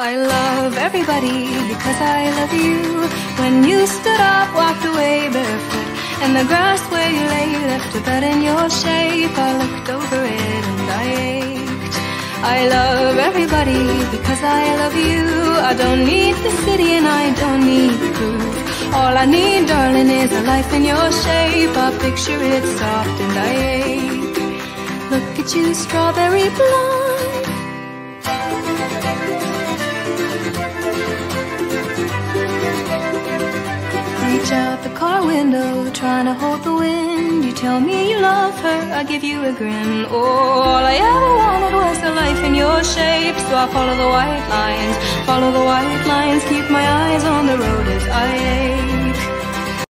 I love everybody because I love you. When you stood up, walked away barefoot, and the grass where you lay you left a bed in your shape. I looked over it and I ached. I love everybody because I love you. I don't need the city and I don't need the. All I need, darling, is a life in your shape. I picture it soft and I ache. Look at you, strawberry blonde. Out the car window, trying to hold the wind. You tell me you love her, I give you a grin. Oh, all I ever wanted was a life in your shape. So I follow the white lines, follow the white lines, keep my eyes on